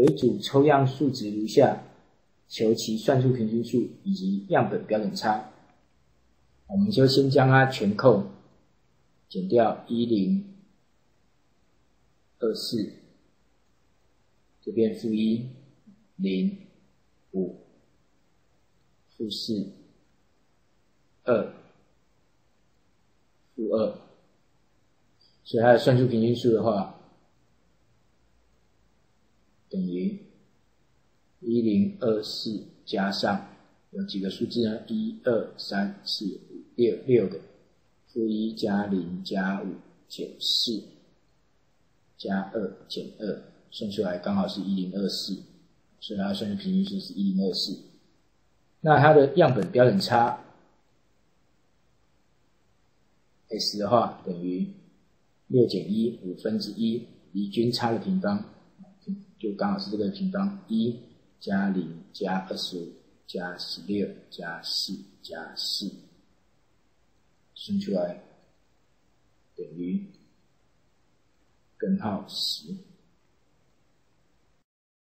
为主抽样数值如下，求其算术平均数以及样本标准差。我们就先将它全扣，减掉一零二四，这边负一零五负四二负二，所以它的算术平均数的话，等于一零二四加上有几个数字呢？一二三四五六六个，负一加零加五减四加二减二，算出来刚好是一零二四，所以它算的平均数是一零二四。那它的样本标准差 S 的话等于六减一五分之一离均差的平方，就刚好是这个平方，一加零加二十五加十六加四加四，算出来等于根号十。